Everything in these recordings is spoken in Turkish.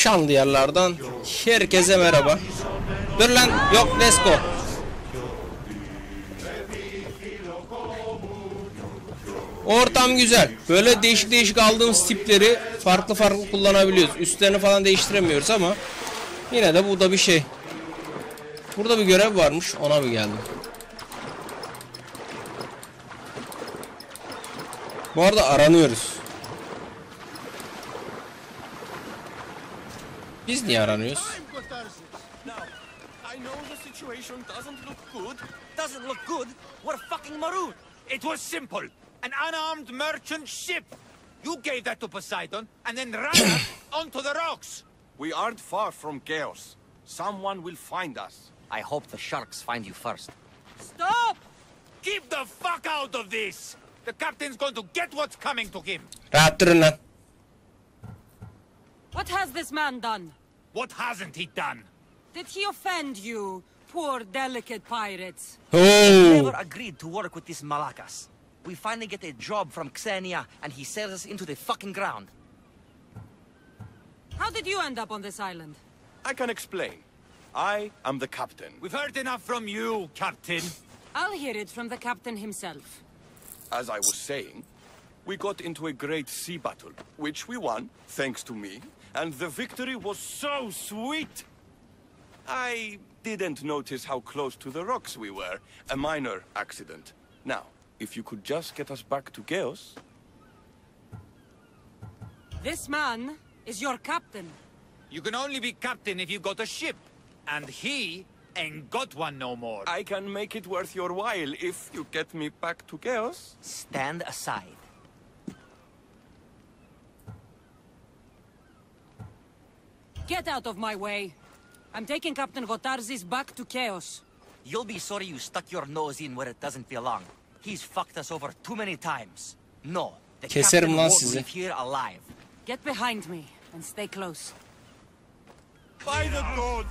şanlı yerlerden herkese merhaba. Dur lan yok let's go. Ortam güzel. Böyle değişik değişik aldığımız tipleri farklı farklı kullanabiliyoruz. Üstlerini falan değiştiremiyoruz ama yine de bu da bir şey. Burada bir görev varmış. Ona bir geldim. Bu arada aranıyoruz. Biz niye aranıyoruz? I'm Gotarsis. Now, I know the situation doesn't look good. Doesn't look good? We're fucking marooned. It was simple. An unarmed merchant ship. You gave that to Poseidon and then ran us onto the rocks. We aren't far from chaos. Someone will find us. I hope the sharks find you first. Stop! Keep the fuck out of this! The captain's going to get what's coming to him. Rahat. What has this man done? What hasn't he done? Did he offend you, poor delicate pirates? Oh! Never agreed to work with this Malakas. We finally get a job from Xenia, and he sells us into the fucking ground. How did you end up on this island? I can explain. I am the captain. We've heard enough from you, Captain. I'll hear it from the captain himself. As I was saying, we got into a great sea battle, which we won, thanks to me, and the victory was so sweet. I didn't notice how close to the rocks we were. A minor accident. Now, if you could just get us back to Chaos, This man is your captain. You can only be captain if you got a ship. And he ain't got one no more. I can make it worth your while if you get me back to Chaos. Stand aside. Get out of my way. I'm taking Captain Gotarzis back to Chaos. You'll be sorry you stuck your nose in where it doesn't belong. He's fucked us over too many times. No, the Keserim captain lan won't leave here alive. Get behind me and stay close. By the gods!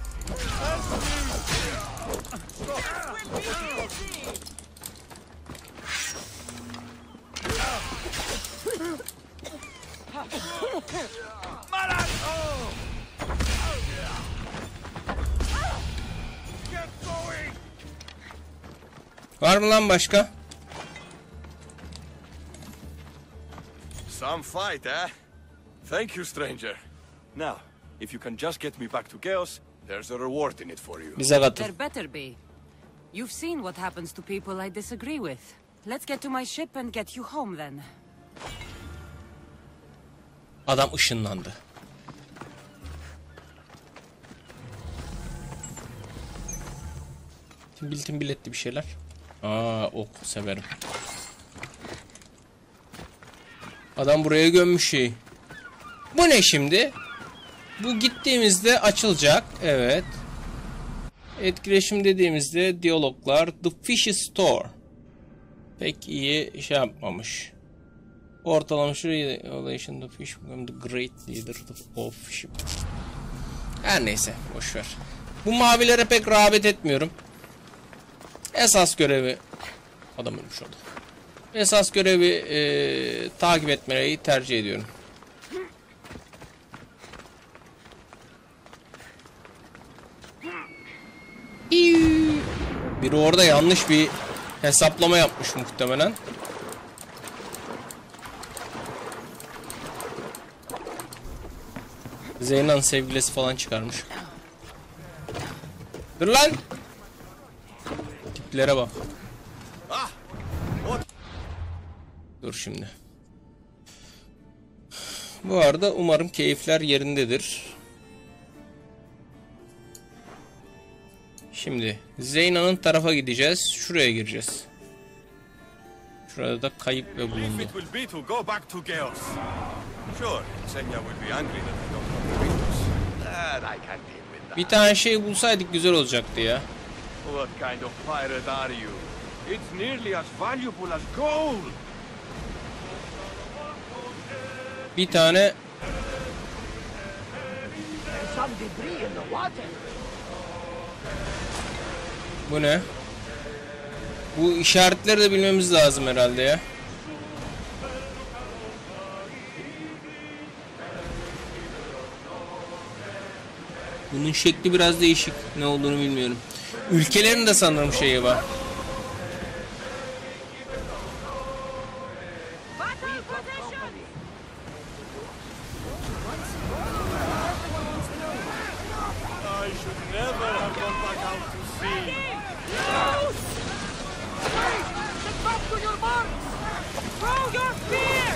Malas! Get going! Var mı lan başka? Some fight, eh? Thank you, stranger. Now, if you can just get me back to Chaos, there's a reward in it for you. Bize katıl. There better be. You've seen what happens to people I disagree with. Let's get to my ship and get you home then. Adam ışınlandı. Timbil timbil etti bir şeyler. Aa ok severim. Adam buraya gömmüş şey. Bu ne şimdi? Bu gittiğimizde açılacak. Evet. Etkileşim dediğimizde diyaloglar. The Fishy Store. Pek iyi şey yapmamış. Ortalama şu relation the fish become the great leader of ship. Her neyse boşver. Bu mavilere pek rağbet etmiyorum. Esas görevi adam ölmüş oldu. Esas görevi eee, takip etmeyi tercih ediyorum. Biri orada yanlış bir hesaplama yapmış muhtemelen. Zeyna'nın sevgilisi falan çıkarmış. Dur lan. Tiplere bak. Dur şimdi. Bu arada umarım keyifler yerindedir. Şimdi Zeyna'nın tarafa gideceğiz. Şuraya gireceğiz. Şurada da kayıp ve bulundu. Bir tane şey bulsaydık güzel olacaktı ya. What kind of pirate are you? It's nearly as valuable as gold. Bir tane Some debris in the water. bu ne? Bu işaretleri de bilmemiz lazım herhalde ya. Bunun şekli biraz değişik. Ne olduğunu bilmiyorum. Ülkelerin de sanırım şeyi var. Battle position!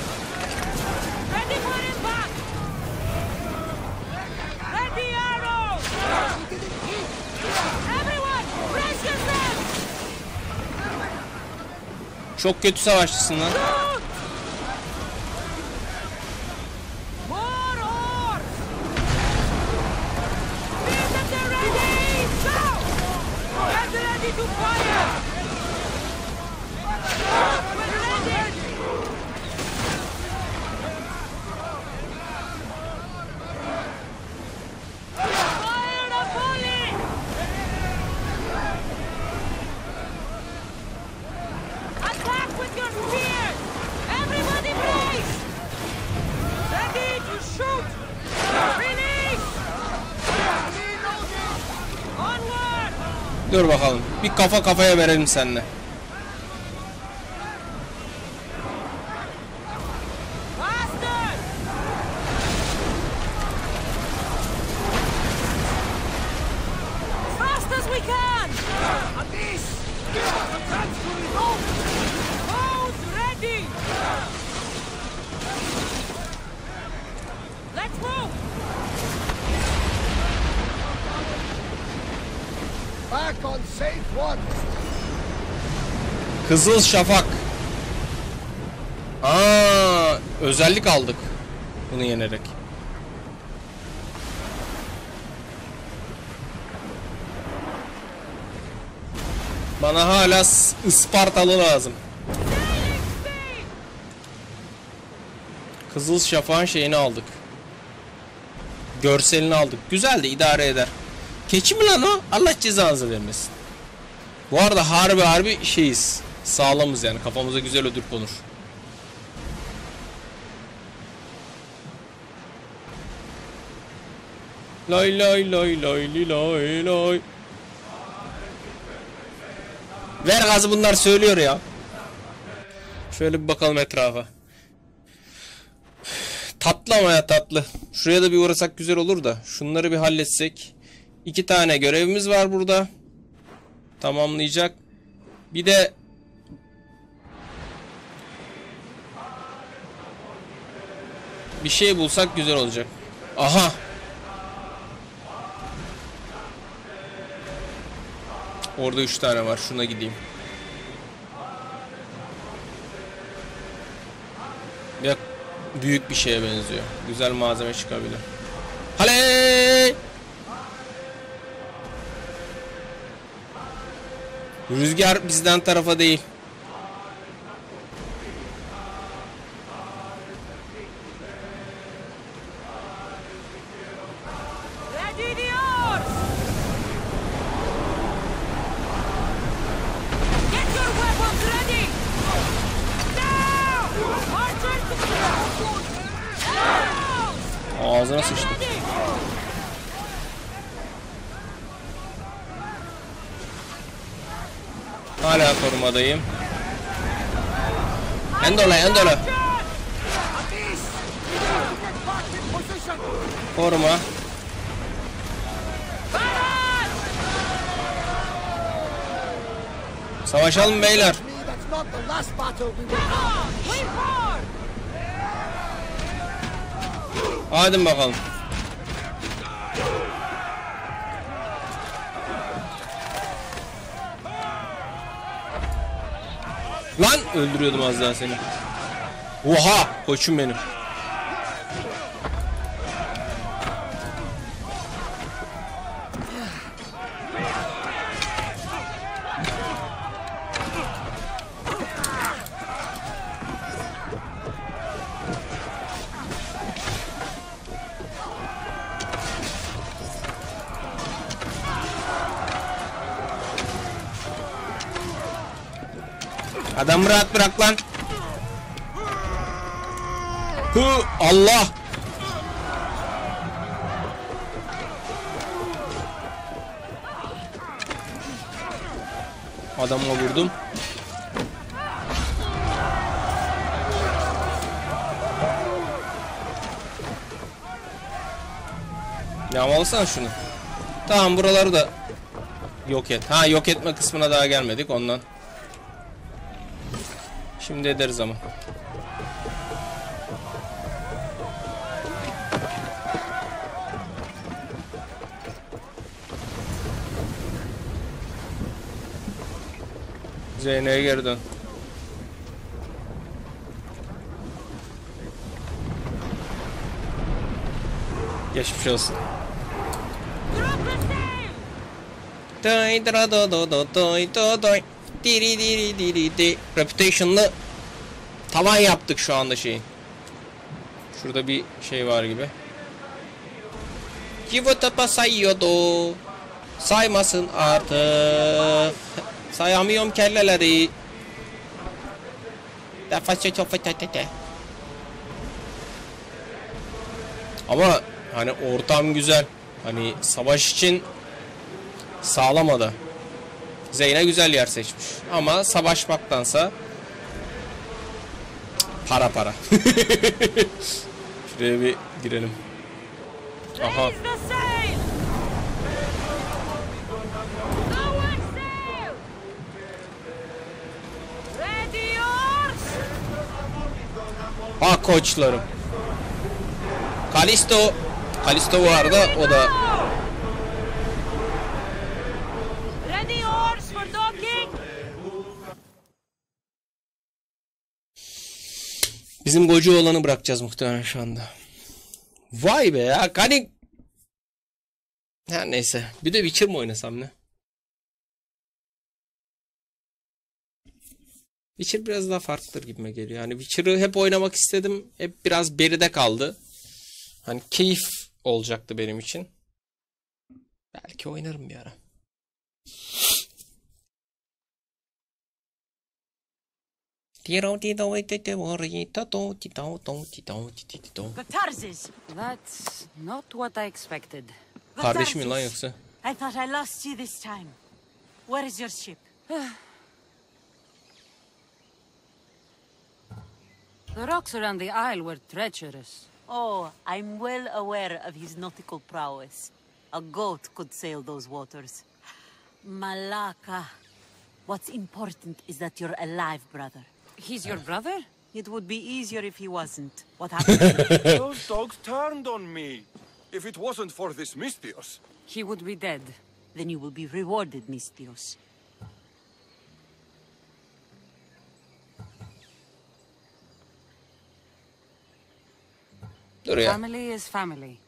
I Çok kötü savaşçısın lan. Kafa kafaya verelim seninle. Kızıl Şafak. Aa, özellik aldık. Bunu yenerek. Bana hala Ispartalı lazım. Kızıl Şafak'ın şeyini aldık. Görselini aldık. Güzeldi idare eder. Keçi mi lan o? Allah cezanızı vermesin. Bu arada harbi harbi şeyiz. Sağlamız yani. Kafamıza güzel ödül konur. Lay lay lay lay lay lay. Ver gazı bunlar söylüyor ya. Şöyle bir bakalım etrafa. Tatlı ama ya tatlı. Şuraya da bir uğrasak güzel olur da. Şunları bir halletsek. İki tane görevimiz var burada. Tamamlayacak. Bir de bir şey bulsak güzel olacak. Aha. Orada üç tane var. Şuna gideyim. Ya büyük bir şeye benziyor. Güzel malzeme çıkabilir. Hale! Rüzgar bizden tarafa değil. Ağzına sıçtı. Hala korumadayım. Endola, endola. Abyss! Get back in position. Koruma. Savaşalım beyler. Hadi bakalım. Lan öldürüyordum az daha seni. Oha koçum benim. rahat bırak lan. Hu Allah. Adamla vurdum. Yağmalasana şunu. Tamam buraları da yok et. Ha yok etme kısmına daha gelmedik ondan. Şimdi ederiz ama. Zeynep'e geri dön. Geçmiş olsun. Doy do do do doy do doy. Diri diri diri di. Reputation'lı tavan yaptık şu anda şeyin. Şurada bir şey var gibi. Civotapa sayıyordu. Saymasın artık. Sayamıyorum kelleleri. Ama hani ortam güzel. Hani savaş için sağlamadı. Zeyne güzel yer seçmiş. Ama savaşmaktansa para para. Şuraya bir girelim. Aha. Ha koçlarım. Kalisto. Kalisto vardı o da Bizim gocu olanı bırakacağız muhtemelen şu anda. Vay be ya. Hani her neyse. Bir de Witcher mi oynasam ne? Witcher biraz daha farklıdır gibime geliyor. Yani Witcher'ı hep oynamak istedim. Hep biraz beride kaldı. Hani keyif olacaktı benim için. Belki oynarım bir ara. The Tarzes. That's not what I expected. Kardeşim lan yoksa? I thought I lost you this time. Where is your ship? The rocks around the isle were treacherous. Oh, I'm well aware of his nautical prowess. A goat could sail those waters. Malaka. What's important is that you're alive, brother. He's your brother? It would be easier if he wasn't. What happened? Those dogs turned on me. If it wasn't for this Mystios. He would be dead. then you will be rewarded, Mistios. Dur. Family is family.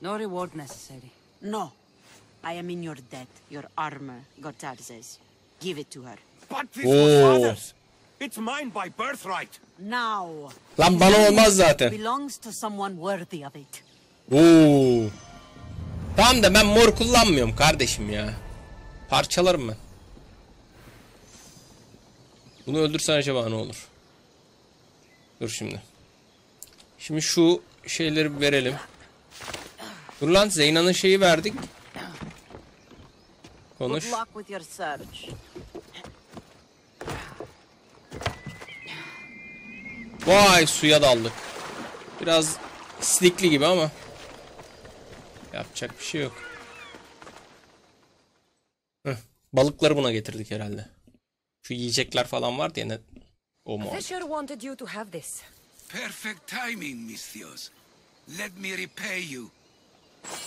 No reward necessary. No. I am in your debt. Your armor, Gotarzes. Give it to her. But this Oh. was father's. It's mine by birthright. Now. Lan bana olmaz zaten. Belongs to someone worthy of it. Oo. Tamam da ben mor kullanmıyorum kardeşim ya. Parçalarım ben. Bunu öldürsen acaba ne olur? Dur şimdi. Şimdi şu şeyleri verelim. Dur lan Zeyna'nın şeyi verdik. Konuş. Vay suya daldık. Biraz islikli gibi ama. Yapacak bir şey yok. Heh, balıkları buna getirdik herhalde. Şu yiyecekler falan vardı ya ne? O mu? Fisher wanted you to have this. Perfect timing, Misthios. Let me repay you.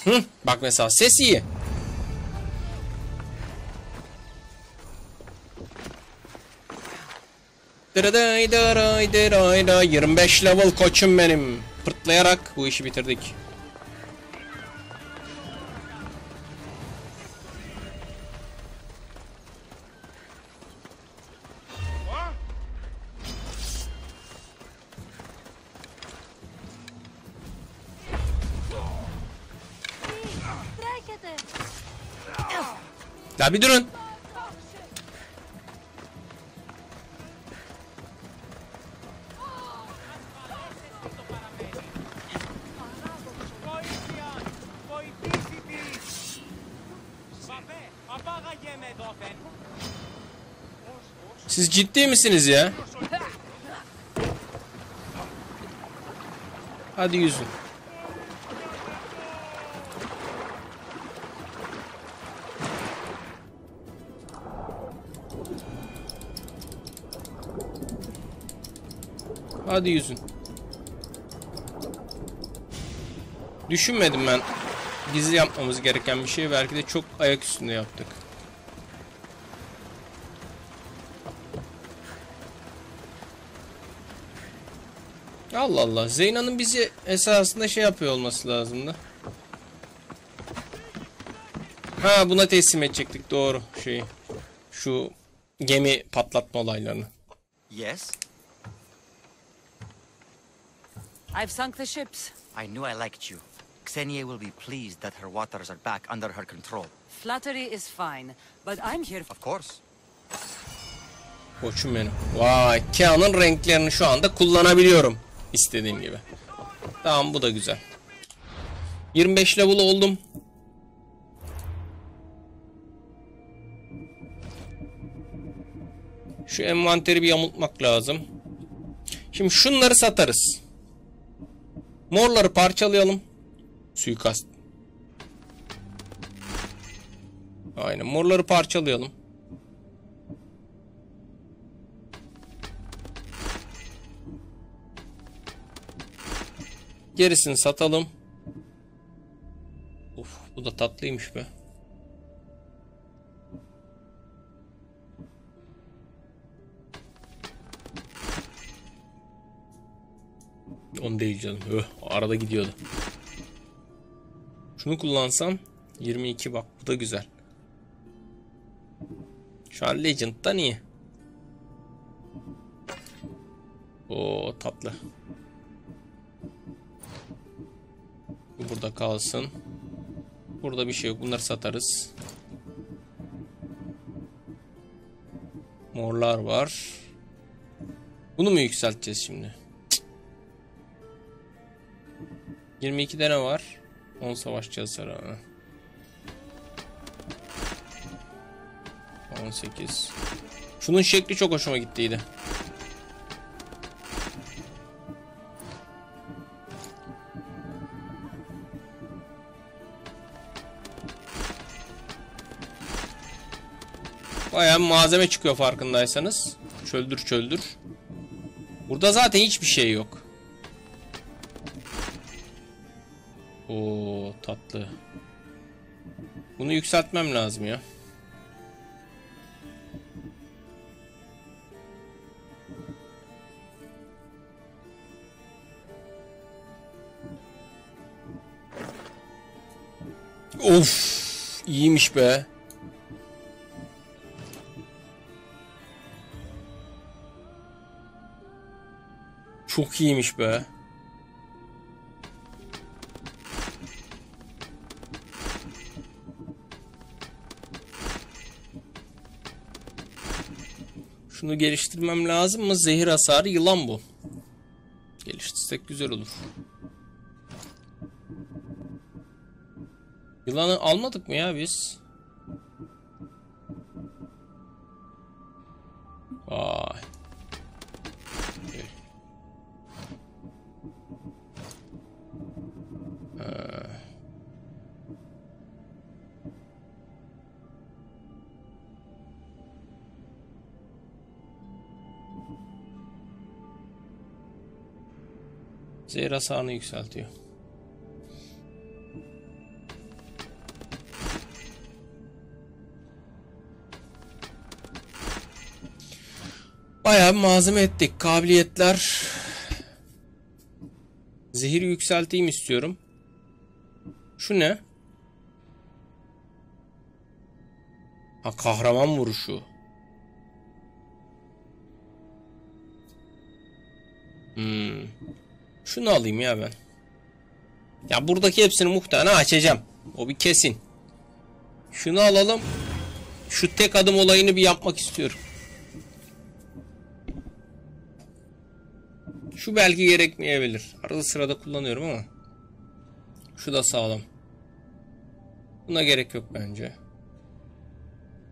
Hı, bak mesela ses iyi. Dırıday dırıday dıray. 25 level koçum benim. Pırtlayarak bu işi bitirdik. Ya bir durun. Siz ciddi misiniz ya? Hadi yüzün. Hadi yüzün. Düşünmedim ben. Gizli yapmamız gereken bir şey. Belki de çok ayak üstünde yaptık. Allah Allah. Zeyna'nın bizi esasında şey yapıyor olması lazımdı. Ha buna teslim edecektik doğru şeyi. Şu gemi patlatma olaylarını. Yes? I've sunk the ships. I knew I liked you. Xenia will be pleased that her waters are back under her control. Flattery is fine, but I'm here Of course. Koçum benim. Vay Kaan'ın renklerini şu anda kullanabiliyorum. İstediğim gibi. Tamam bu da güzel. 25 level oldum. Şu envanteri bir yamultmak lazım. Şimdi şunları satarız. Morları parçalayalım. Suikast. Aynen morları parçalayalım. Gerisini satalım. Of bu da tatlıymış be. On değil canım. Öh, arada gidiyordu. Şunu kullansam 22 bak bu da güzel. Şu an Legend'dan iyi. O tatlı. Burada kalsın. Burada bir şey yok. Bunları satarız. Morlar var. Bunu mu yükselteceğiz şimdi? Cık. 22 tane var. 10 savaşçı hasarı. ha. 18. Şunun şekli çok hoşuma gittiydi. Bayağı malzeme çıkıyor farkındaysanız. Çöldür çöldür. Burada zaten hiçbir şey yok. Oo tatlı. Bunu yükseltmem lazım ya. Of, iyiymiş be. Çok iyiymiş be. Şunu geliştirmem lazım mı? Zehir hasarı yılan bu. Geliştirsek güzel olur. Yılanı almadık mı ya biz? Zehir hasarını yükseltiyor. Bayağı malzeme ettik. Kabiliyetler. Zehir yükselteyim istiyorum. Şu ne? Ha kahraman vuruşu. Şunu alayım ya ben. Ya buradaki hepsini muhtemelen açacağım. O bir kesin. Şunu alalım. Şu tek adım olayını bir yapmak istiyorum. Şu belki gerekmeyebilir. Arada sırada kullanıyorum ama. Şu da sağlam. Buna gerek yok bence.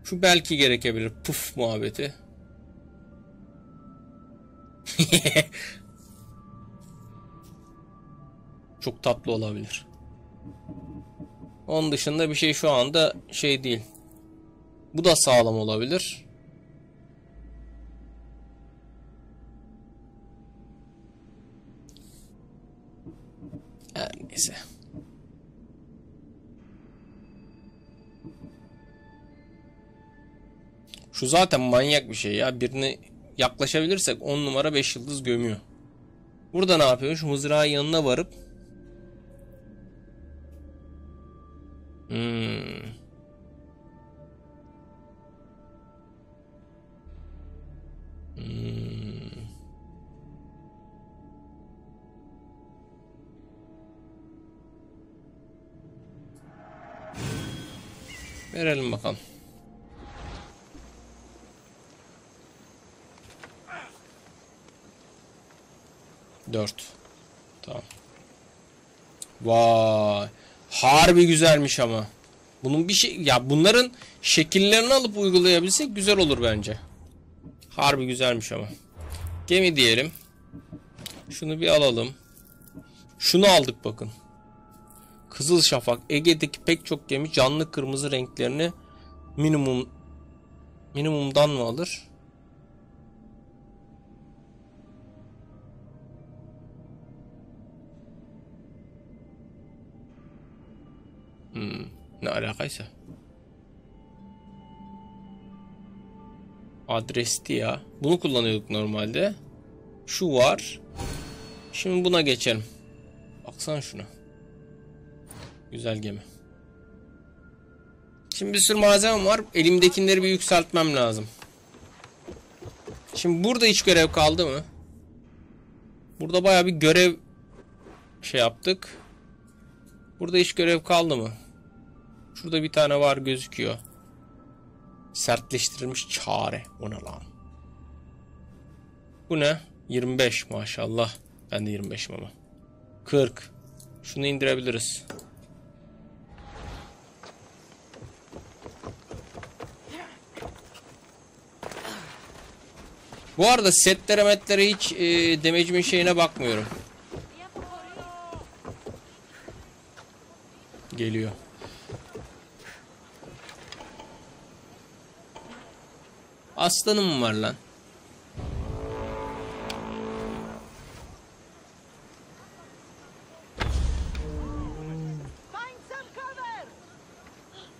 Şu belki gerekebilir. Puf muhabbeti. Çok tatlı olabilir. Onun dışında bir şey şu anda şey değil. Bu da sağlam olabilir. Her neyse. Şu zaten manyak bir şey ya. Birini yaklaşabilirsek 10 numara 5 yıldız gömüyor. Burada ne yapıyor? Şu mızrağın yanına varıp Hmm. Hmm. Verelim bakalım. Dört. Tamam. Vay. Harbi güzelmiş ama. Bunun bir şey ya bunların şekillerini alıp uygulayabilsek güzel olur bence. Harbi güzelmiş ama. Gemi diyelim. Şunu bir alalım. Şunu aldık bakın. Kızıl Şafak. Ege'deki pek çok gemi canlı kırmızı renklerini minimum minimumdan mı alır? Hmm, ne alakaysa. Adresti ya. Bunu kullanıyorduk normalde. Şu var. Şimdi buna geçelim. Baksana şuna. Güzel gemi. Şimdi bir sürü malzemem var. Elimdekileri bir yükseltmem lazım. Şimdi burada hiç görev kaldı mı? Burada baya bir görev şey yaptık. Burada hiç görev kaldı mı? Şurada bir tane var gözüküyor. Sertleştirilmiş çare. O ne lan? Bu ne? 25 maşallah. Ben de 25'im ama. 40. Şunu indirebiliriz. Bu arada setlere metlere hiç e, demecimin şeyine bakmıyorum. Geliyor. Aslanım var lan?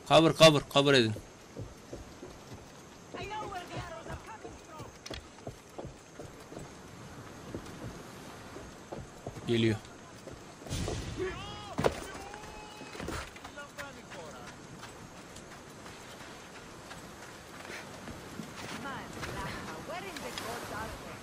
Cover! Cover cover edin. I know where the arrows are coming from. Geliyor. Where in the gods are they?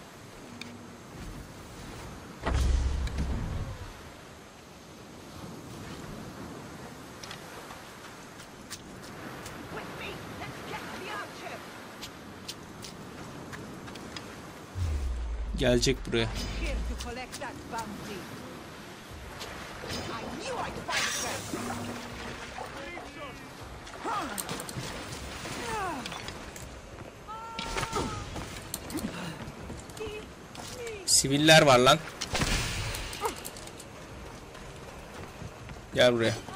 With me! Let's get the archer! Gelecek buraya. Here to collect that bounty. I knew I'd find them! Siviller var lan. Gel buraya.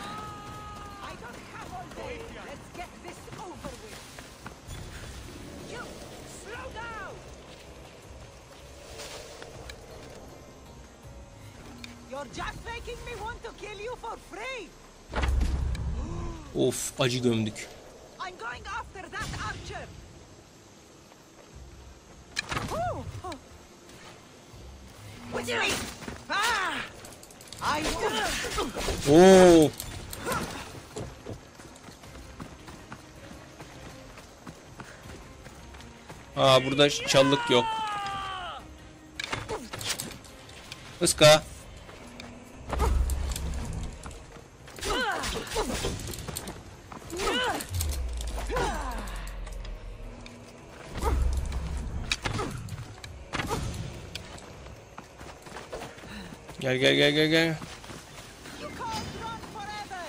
You're just making me want to kill you for free. Of acı gömdük. I'm going after that archer. Oh. With me! Ah! I. Aa burada çalılık yok. Iska. Gel gel gel gel gel. You can't run forever!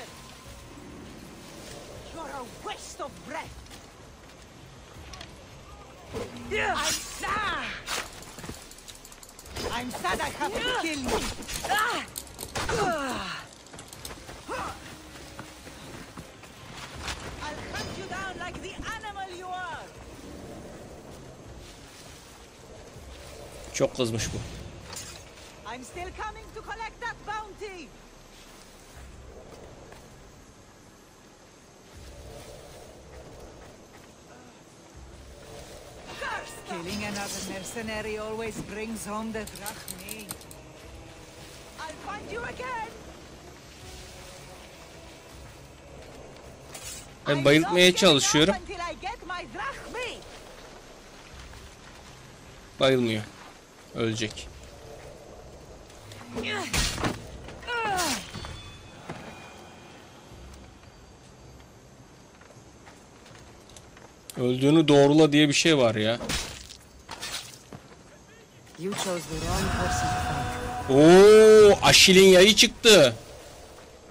You're a waste of breath! I! I'm sad I have to kill you. I'll hunt you down like the animal you are. Çok kızmış bu. Mercenary always brings home the drachmi. I'll find you again. Ben bayıltmaya çalışıyorum. Bayılmıyor. Ölecek. Öldüğünü doğrula diye bir şey var ya. You chose the wrong person to fight. Oo, Aşil'in yayı çıktı.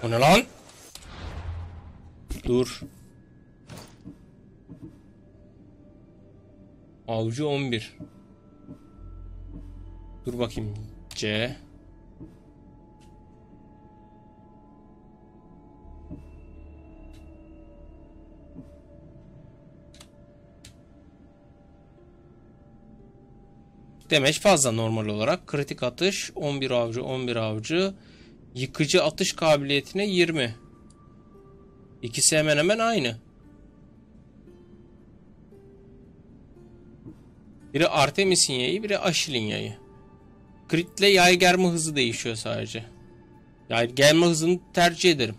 O ne lan? Dur. Avcı 11. Dur bakayım. C. Demeç fazla normal olarak. Kritik atış 11 avcı 11 avcı. Yıkıcı atış kabiliyetine 20. İkisi hemen hemen aynı. Biri Artemis'in yayı, biri Aşil'in yayı. Kritle yay germe hızı değişiyor sadece. Yay germe hızını tercih ederim.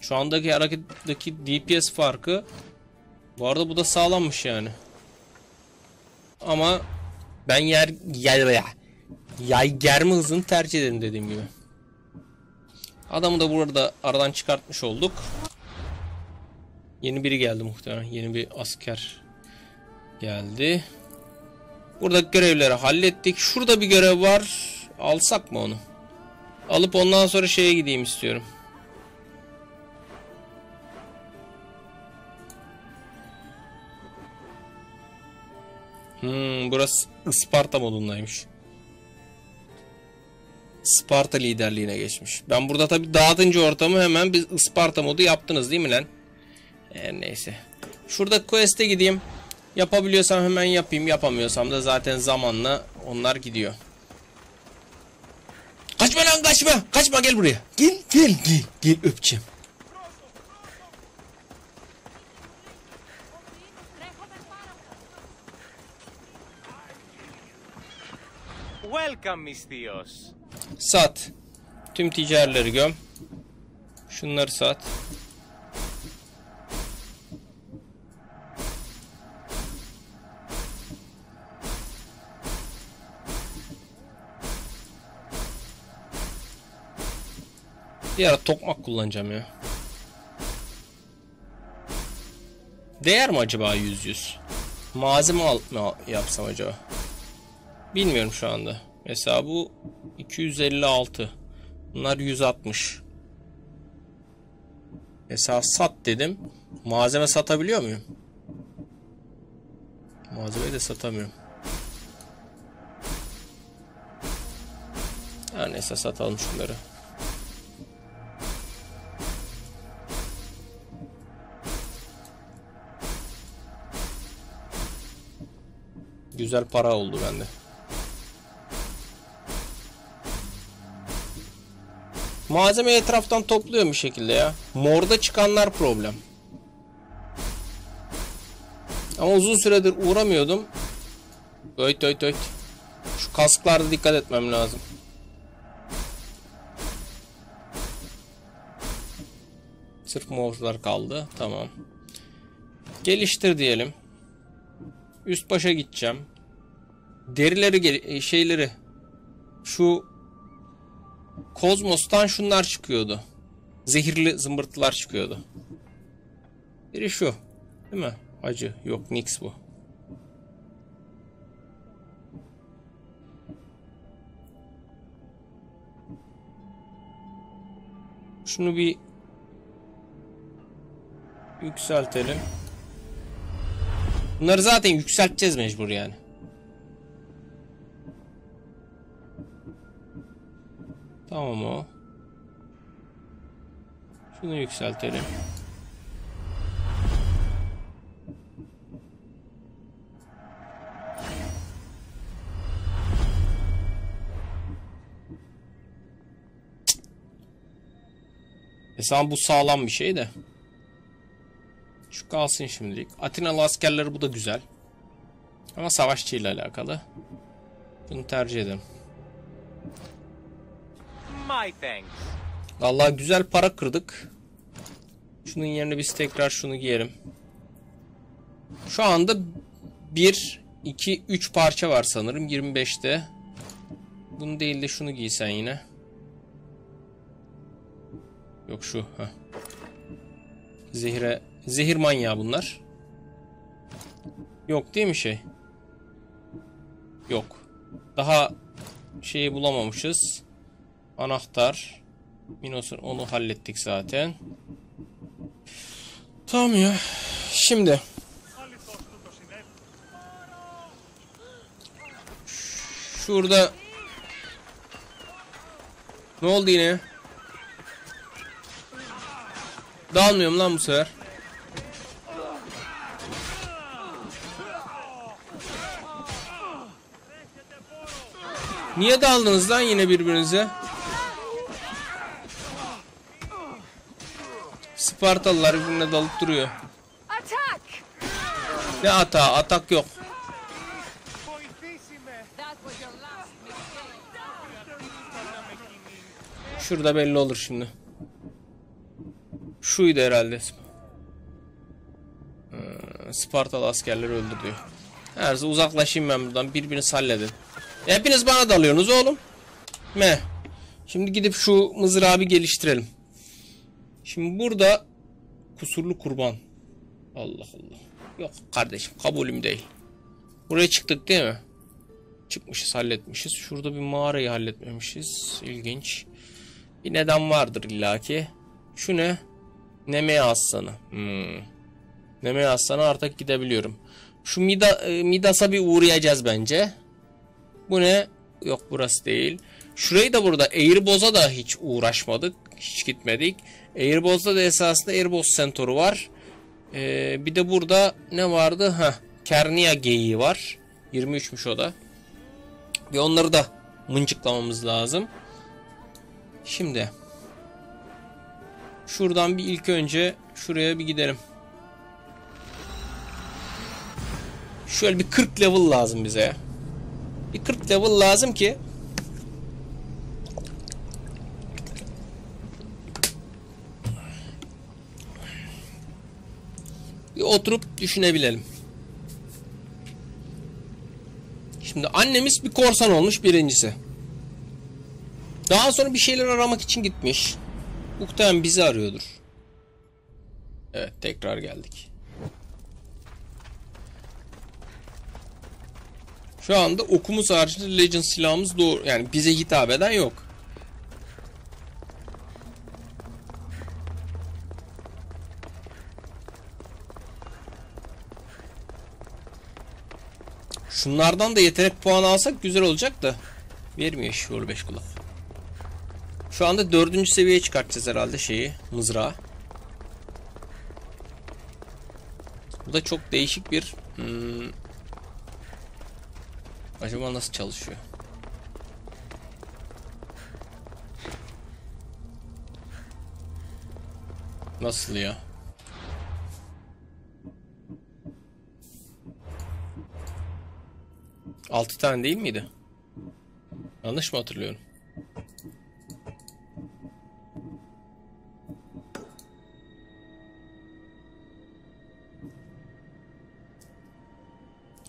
Şu andaki hareketteki DPS farkı bu arada bu da sağlanmış yani. Ama ben yer yer yay germe hızını tercih ederim dediğim gibi. Adamı da burada aradan çıkartmış olduk. Yeni biri geldi muhtemelen. Yeni bir asker geldi. Buradaki görevleri hallettik. Şurada bir görev var. Alsak mı onu? Alıp ondan sonra şeye gideyim istiyorum. Hmm, burası Isparta modundaymış. Sparta liderliğine geçmiş. Ben burada tabi dağıtınca ortamı hemen bir Isparta modu yaptınız değil mi lan? Her neyse. Şurada quest'e gideyim. Yapabiliyorsam hemen yapayım. Yapamıyorsam da zaten zamanla onlar gidiyor. Kaçma lan kaçma. Kaçma gel buraya. Gel gel gel. Gel öpeceğim. Welcome, mis. Sat. Tüm ticarileri göm. Şunları sat. Bir ara tokmak kullanacağım ya. Değer mi acaba 100 100? Malzeme al mı yapsam acaba? Bilmiyorum şu anda. Mesela bu 256. Bunlar 160. Mesela sat dedim. Malzeme satabiliyor muyum? Malzemeyi de satamıyorum. Her neyse satalım şunları. Güzel para oldu bende. Malzeme etraftan topluyorum bir şekilde ya. Morda çıkanlar problem. Ama uzun süredir uğramıyordum. Öt öt öt. Şu kasklarda dikkat etmem lazım. Sırf morlar kaldı. Tamam. Geliştir diyelim. Üst başa gideceğim. Derileri gel- şeyleri şu Kozmos'tan şunlar çıkıyordu. Zehirli zımbırtılar çıkıyordu. Biri şu. Değil mi? Acı. Yok Nix bu. Şunu bir yükseltelim. Bunları zaten yükselteceğiz mecbur yani. Tamam o. Şunu yükseltelim. Mesela bu sağlam bir şey de. Şu kalsın şimdilik. Atinalı askerleri bu da güzel. Ama savaşçı ile alakalı. Bunu tercih ederim. Vallahi güzel para kırdık. Şunun yerine biz tekrar şunu giyelim. Şu anda 1, 2, 3 parça var sanırım 25'te. Bunu değil de şunu giysen yine. Yok şu. Heh. Zehire, zehir manyağı bunlar. Yok değil mi şey? Yok. Daha şeyi bulamamışız. Anahtar. Minos'un onu hallettik zaten. Tamam ya. Şimdi. Şurada. Ne oldu yine? Dalmıyorum lan bu sefer. Niye daldınız lan yine birbirinize? Spartalılar birbirine dalıp duruyor. Ne ata? Atak yok. Şurada belli olur şimdi. Şuydu herhalde. Ee, Spartalı askerleri öldürüyor. Her zaman uzaklaşayım ben buradan. Birbirini halledin. Hepiniz bana dalıyorsunuz oğlum. Me. Şimdi gidip şu mızrağı bir geliştirelim. Şimdi burada kusurlu kurban. Allah Allah. Yok kardeşim kabulüm değil. Buraya çıktık değil mi? Çıkmışız halletmişiz. Şurada bir mağarayı halletmemişiz. İlginç. Bir neden vardır illaki. Şu ne? Nemeye aslanı. Hmm. Nemeye aslanı artık gidebiliyorum. Şu Mida, e, Midas'a bir uğrayacağız bence. Bu ne? Yok burası değil. Şurayı da burada Airboz'a da hiç uğraşmadık. Hiç gitmedik. Airboz'da da esasında Airboz Centaur'u var. Ee, bir de burada ne vardı? Ha, Kernia geyiği var. 23'müş o da. Ve onları da mıncıklamamız lazım. Şimdi şuradan bir ilk önce şuraya bir gidelim. Şöyle bir 40 level lazım bize. Bir 40 level lazım ki bir oturup düşünebilelim. Şimdi annemiz bir korsan olmuş birincisi. Daha sonra bir şeyler aramak için gitmiş. Muhtemelen bizi arıyordur. Evet tekrar geldik. Şu anda okumuz haricinde Legend silahımız doğru. Yani bize hitap eden yok. Şunlardan da yetenek puanı alsak güzel olacak da. Vermiyor şu 5 kulak. Şu anda dördüncü seviyeye çıkartacağız herhalde şeyi. Mızrağı. Bu da çok değişik bir... Hmm, acaba nasıl çalışıyor? Nasıl ya? Altı tane değil miydi? Yanlış mı hatırlıyorum?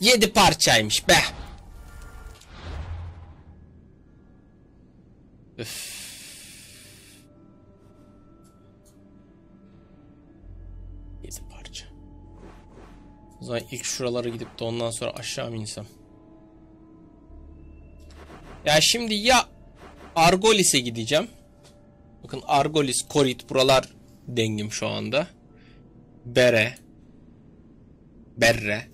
Yedi parçaymış be. Üf. Yedi parça. O zaman ilk şuralara gidip de ondan sonra aşağı mı insem? Ya şimdi ya Argolis'e gideceğim. Bakın Argolis, Korit buralar dengim şu anda. Bere. Berre.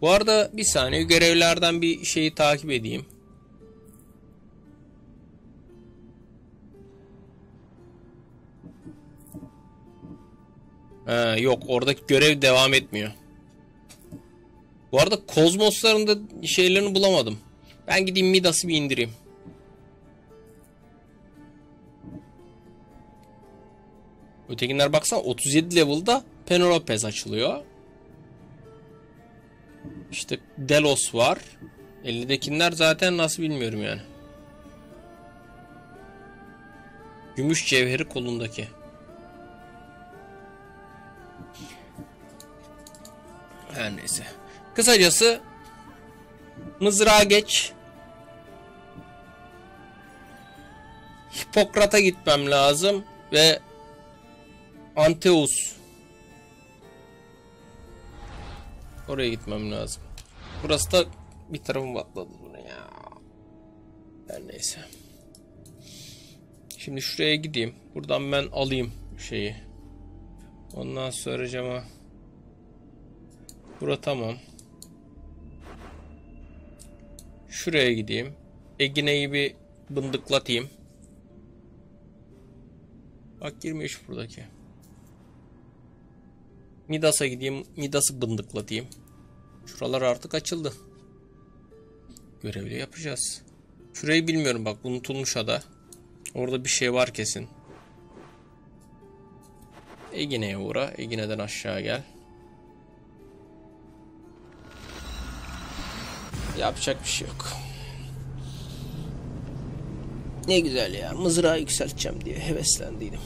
Bu arada bir saniye görevlerden bir şeyi takip edeyim. Ha, yok oradaki görev devam etmiyor. Bu arada kozmoslarında şeylerini bulamadım. Ben gideyim Midas'ı bir indireyim. Ötekinler baksana 37 level'da Penelopes açılıyor. İşte Delos var. 50'dekiler zaten nasıl bilmiyorum yani. Gümüş cevheri kolundaki. Her neyse. Kısacası mızrağa geç. Hipokrat'a gitmem lazım ve Anteus. Oraya gitmem lazım. Burası da bir tarafım patladı buna ya. Her neyse. Şimdi şuraya gideyim. Buradan ben alayım şeyi. Ondan sonra cama. Bura tamam. Şuraya gideyim. Egine'yi bir bındıklatayım. Bak girmiş buradaki. Midas'a gideyim. Midas'ı bındıklatayım. Şuralar artık açıldı. Görevli yapacağız. Şurayı bilmiyorum bak unutulmuş ada. Orada bir şey var kesin. Egine'ye uğra. Egine'den aşağı gel. Yapacak bir şey yok. Ne güzel ya. Mızrağı yükselteceğim diye heveslendiydim.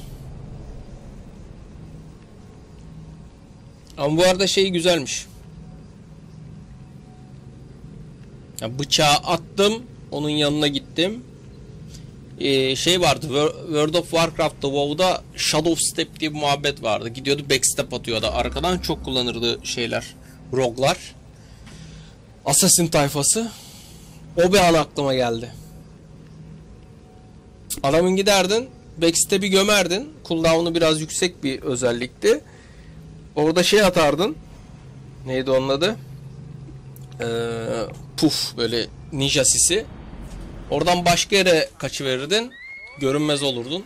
Ama bu arada şey güzelmiş. Ya bıçağı attım. Onun yanına gittim. Ee, şey vardı. Wor- World of Warcraft'ta WoW'da Shadow Step diye bir muhabbet vardı. Gidiyordu backstep atıyordu. Arkadan çok kullanırdı şeyler. Rogue'lar. Assassin tayfası. O bir an aklıma geldi. Adamın giderdin. Backstep'i gömerdin. Cooldown'u biraz yüksek bir özellikti. Orada şey atardın. Neydi onun adı? Ee, puf böyle ninja sisi. Oradan başka yere kaçıverirdin. Görünmez olurdun.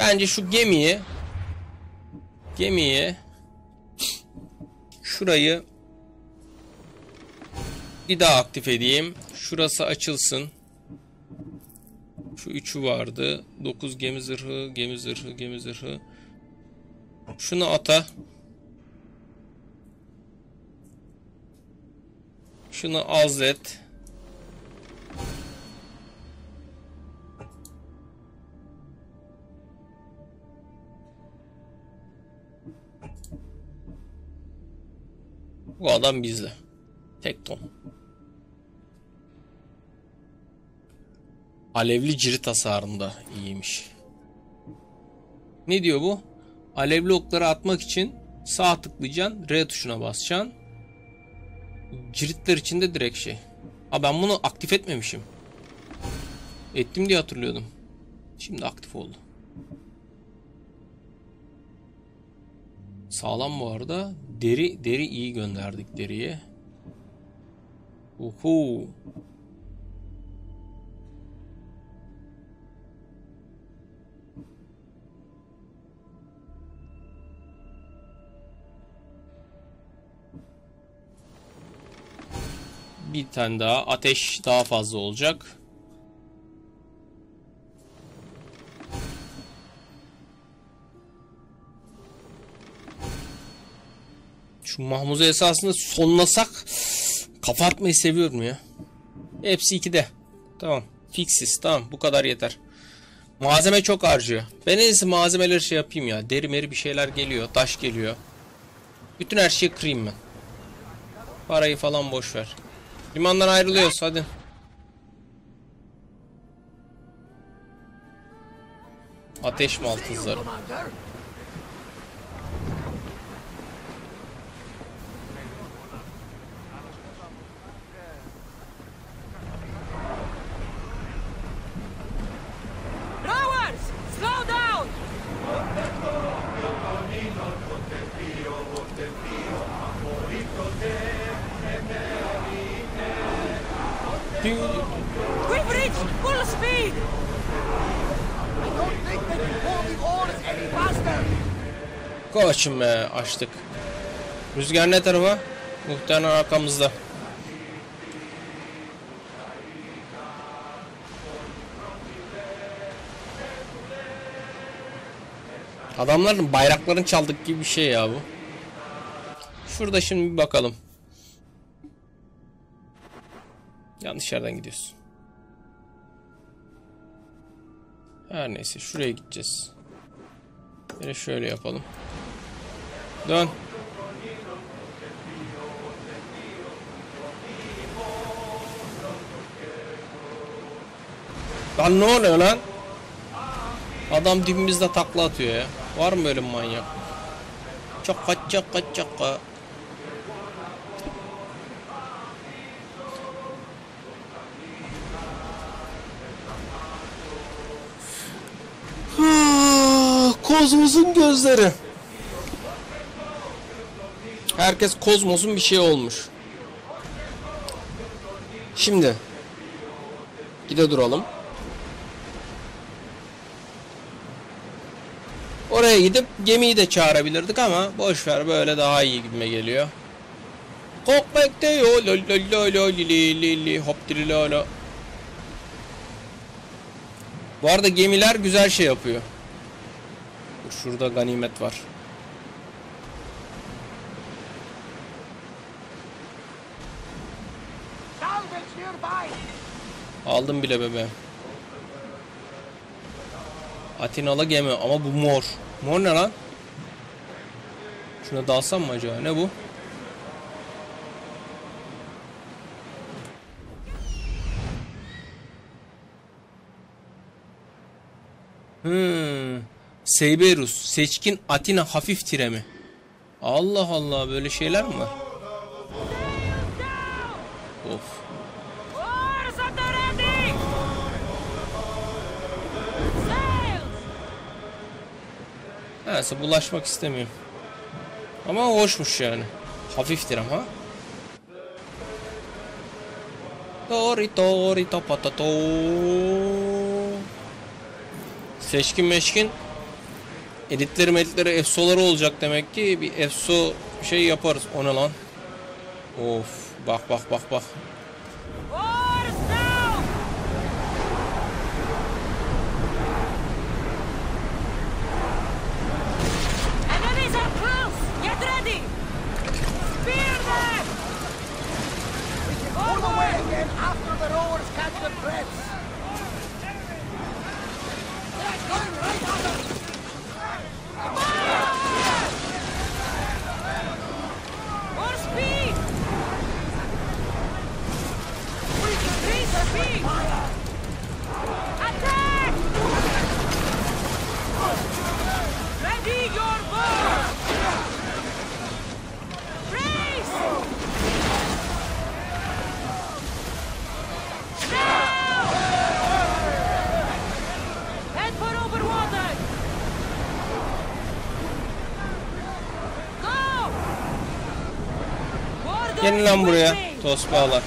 Bence şu gemiyi gemiyi şurayı bir daha aktif edeyim. Şurası açılsın. Şu üçü vardı. 9 gemi zırhı, gemi zırhı, gemi zırhı. Şunu ata. Şunu azlet. Bu adam bizde. Tekton. Alevli cirit hasarında iyiymiş. Ne diyor bu? Alevli okları atmak için sağ tıklayacaksın, R tuşuna basacaksın. Ciritler içinde direkt şey. Aa ben bunu aktif etmemişim. Ettim diye hatırlıyordum. Şimdi aktif oldu. Sağlam bu arada. Deri deri iyi gönderdik deriye. Uhu. Bir tane daha ateş daha fazla olacak. Şu Mahmuz'u esasında sonlasak kafa atmayı seviyorum ya. Hepsi 2'de. Tamam. Fixiz. Tamam. Bu kadar yeter. Malzeme çok harcıyor. Ben en iyisi malzemeleri şey yapayım ya. Deri meri bir şeyler geliyor. Taş geliyor. Bütün her şeyi kırayım ben. Parayı falan boş ver. Limandan ayrılıyoruz hadi. Ateş maltızları. Koçum be açtık. Rüzgar ne tarafa? Muhtemelen arkamızda. Adamların bayraklarını çaldık gibi bir şey ya bu. Şurada şimdi bir bakalım. Yanlış yerden gidiyorsun. Her neyse şuraya gideceğiz. Böyle şöyle yapalım. Dön. Lan ne oluyor lan? Adam dibimizde takla atıyor ya. Var mı böyle bir manyak? Çok kaç çok kaç çok kaç. Ah, Kozmos'un gözleri. Herkes Kozmos'un bir şey olmuş. Şimdi. Gide duralım. Oraya gidip gemiyi de çağırabilirdik ama boş ver böyle daha iyi gibime geliyor. Kokmekte yo lo hop lo. Bu arada gemiler güzel şey yapıyor. Şurada ganimet var. Aldım bile bebeğim. Atinalı gemi ama bu mor. Mor ne lan? Şuna dalsam mı acaba? Ne bu? Hmm. Seyberus. Seçkin Atina hafif tiremi. Allah Allah böyle şeyler mi var? Neyse bulaşmak istemiyorum. Ama hoşmuş yani. Hafiftir ama. Dori dori patato. Seçkin meşkin. Editleri meditleri efsoları olacak demek ki bir efso şey yaparız. O ne lan? Of bak bak bak bak. Gelin lan buraya. Tosbağalar.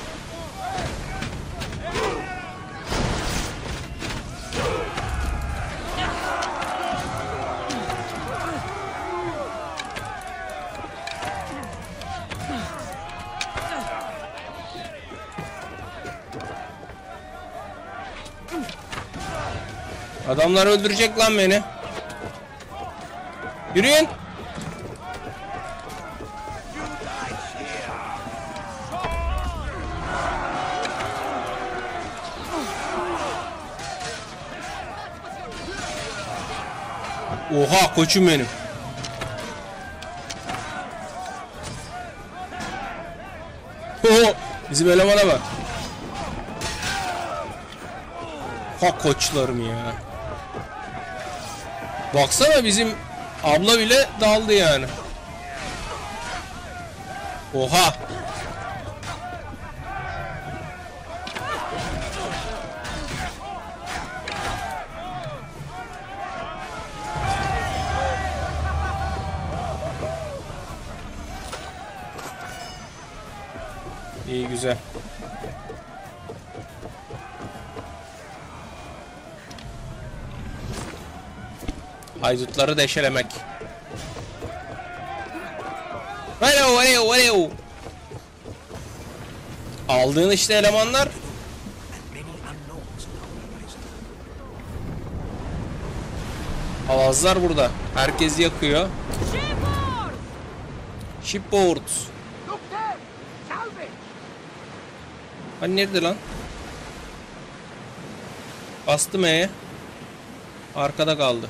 Adamlar öldürecek lan beni. Yürüyün. Koçum benim. Ho, bizim elemana bak. Ha koçlarım ya. Baksana bizim abla bile daldı yani. Oha. Güzel. Haydutları deşelemek. Alo alo alo. Aldığın işte elemanlar Alazlar burada. Herkes yakıyor. Shipboard. Look there! Salvage! Hani nerede lan? Bastım E'ye. Arkada kaldı.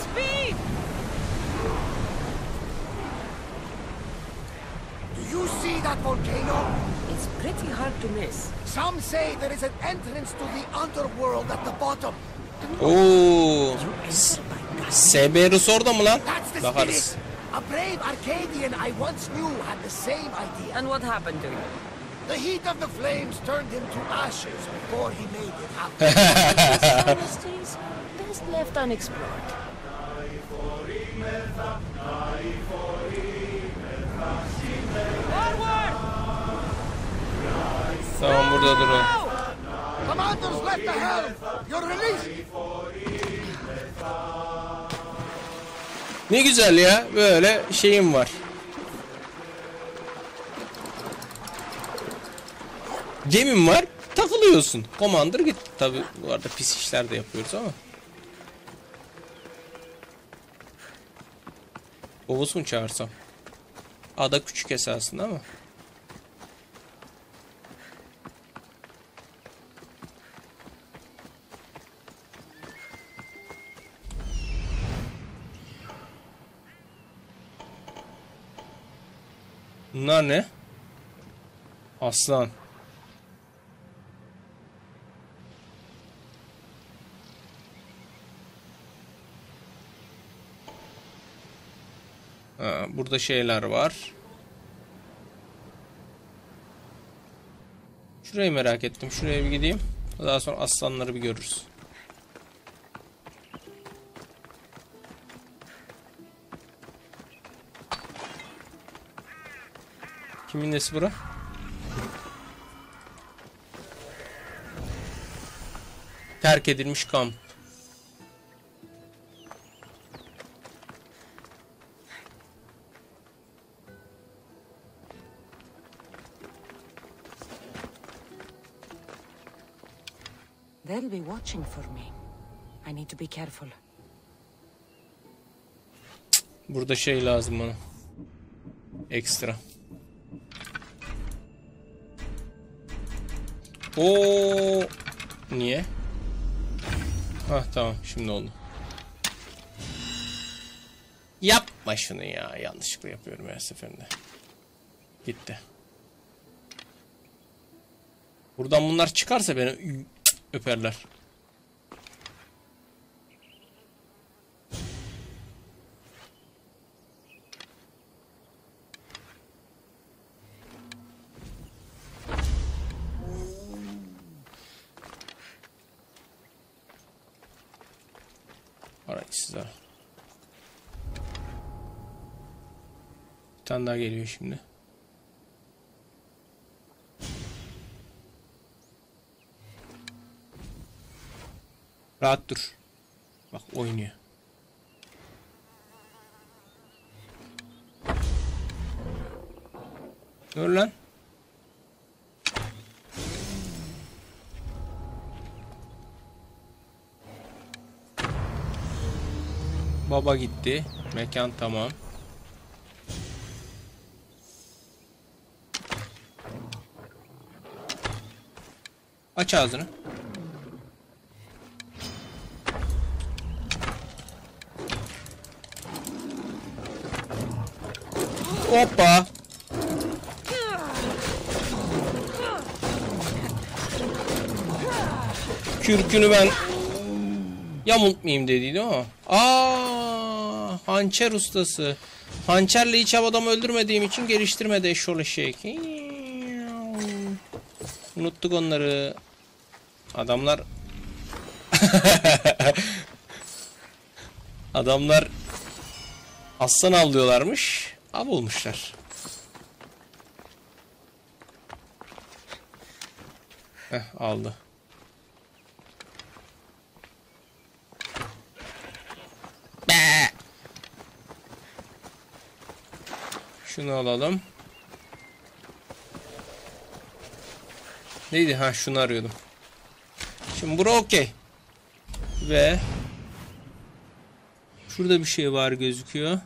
Speed! Do you see that volcano? It's pretty hard to miss. Some say there is an entrance to the underworld at the bottom. Oo. Seberus orada mı lan? Bakarız. Spirit. A brave Arcadian I once knew had the same idea. And what happened to him? The heat of the flames turned him to ashes before he made it happen. Some mysteries best left unexplored. Forward! Tamam burada durun. Commanders left the helm. You're released. Ne güzel ya. Böyle şeyim var. Gemim var. Takılıyorsun. Commander git. Tabi bu arada pis işler de yapıyoruz ama. Babası mı çağırsam? Ada küçük esasında ama. Bunlar ne? Aslan. Ha, burada şeyler var. Şurayı merak ettim. Şuraya bir gideyim. Daha sonra aslanları bir görürüz. Kimin nesi bura? Terk edilmiş kamp. They'll be watching for me. I need to be careful. Burada şey lazım bana. Ekstra. Oo. Niye? Hah tamam şimdi oldu. Yapma şunu ya. Yanlışlıkla yapıyorum her seferinde. Gitti. Buradan bunlar çıkarsa beni öperler. Tane daha geliyor şimdi. Rahat dur. Bak oynuyor. Dur lan. Baba gitti. Mekan tamam. Aç ağzını. Hoppa. Kürkünü ben yamultmayayım dediydi o. Aa, hançer ustası. Hançerle hiç adam öldürmediğim için geliştirmedi eşşoğlu şey. Unuttuk onları. Adamlar Adamlar aslan avlıyorlarmış. Av olmuşlar. Heh, aldı. Be. Şunu alalım. Neydi? Ha şunu arıyordum. Şimdi bura okey. Ve şurada bir şey var gözüküyor.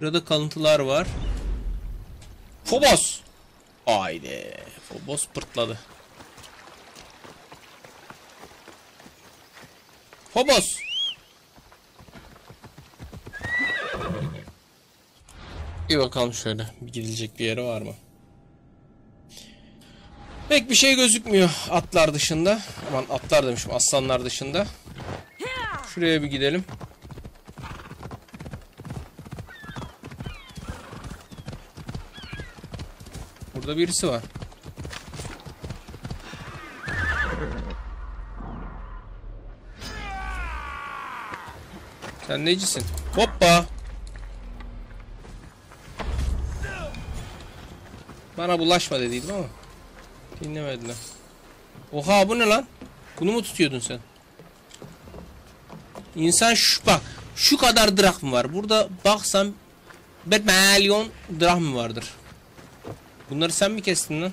Burada kalıntılar var. Phobos. Haydi. Phobos pırtladı. Phobos. Bir bakalım şöyle. Bir gidilecek bir yere var mı? Pek bir şey gözükmüyor atlar dışında. Aman atlar demişim aslanlar dışında. Şuraya bir gidelim. Burada birisi var. Sen necisin? Hoppa. Bana bulaşma dediydim ama. Dinlemediler. Oha bu ne lan? Bunu mu tutuyordun sen? İnsan şu bak. Şu kadar drachm var. Burada baksam 1 milyon drachm vardır. Bunları sen mi kestin lan?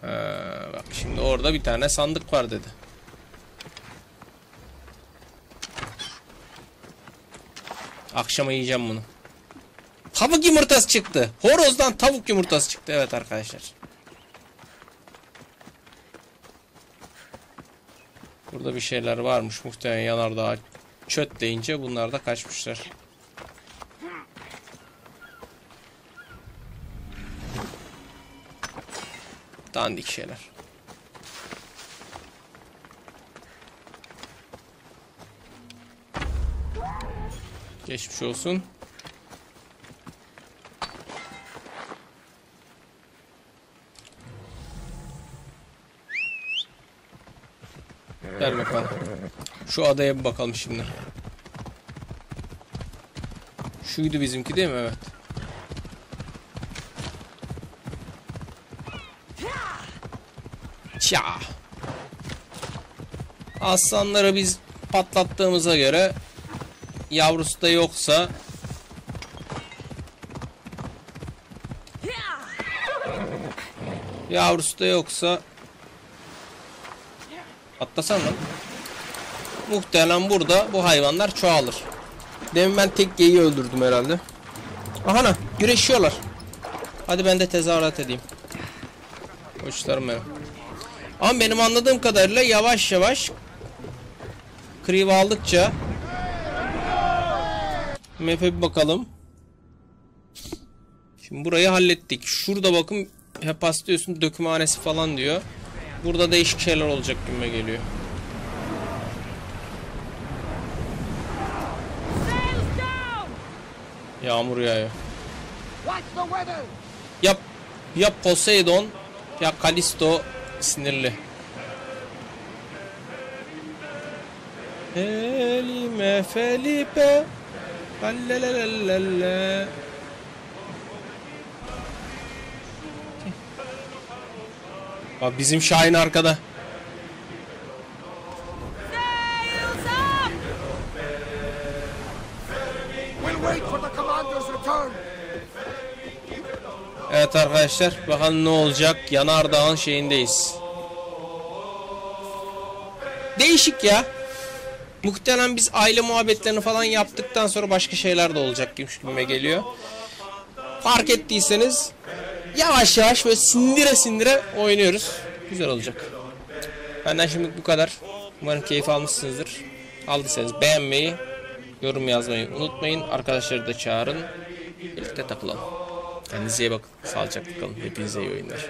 Ha, bak şimdi orada bir tane sandık var dedi. Akşama yiyeceğim bunu. Tavuk yumurtası çıktı. Horozdan tavuk yumurtası çıktı. Evet arkadaşlar. Burada bir şeyler varmış. Muhtemelen yanardağ çöt deyince bunlar da kaçmışlar. Dandik şeyler. Geçmiş olsun. Gel bakalım. Şu adaya bir bakalım şimdi. Şuydu bizimki değil mi? Evet. Ça. Aslanları biz patlattığımıza göre yavrusu da yoksa yavrusu da yoksa atlasana lan. Muhtemelen burada bu hayvanlar çoğalır. Demin ben tek geyiği öldürdüm herhalde. Aha lan güreşiyorlar. Hadi ben de tezahürat edeyim. Koçlarım benim. Ama benim anladığım kadarıyla yavaş yavaş Kriv aldıkça Map'e bir bakalım. Şimdi burayı hallettik. Şurada bakın hep diyorsun dökümhanesi falan diyor. Burada değişik şeyler olacak gibime geliyor. Yağmur yağıyor. Yap ya Poseidon ya Kalisto sinirli. Elime Felipe Hallelelelele. Bak bizim Şahin arkada. Evet arkadaşlar bakalım ne olacak. Yanardağ'ın şeyindeyiz. Değişik ya. Muhtemelen biz aile muhabbetlerini falan yaptıktan sonra başka şeyler de olacak gibi gibime geliyor. Fark ettiyseniz yavaş yavaş böyle sindire sindire oynuyoruz. Güzel olacak. Benden şimdi bu kadar. Umarım keyif almışsınızdır. Aldıysanız beğenmeyi, yorum yazmayı unutmayın. Arkadaşları da çağırın. Birlikte takılalım. Kendinize iyi bakın. Sağlıcakla kalın. Hepinize iyi oyunlar.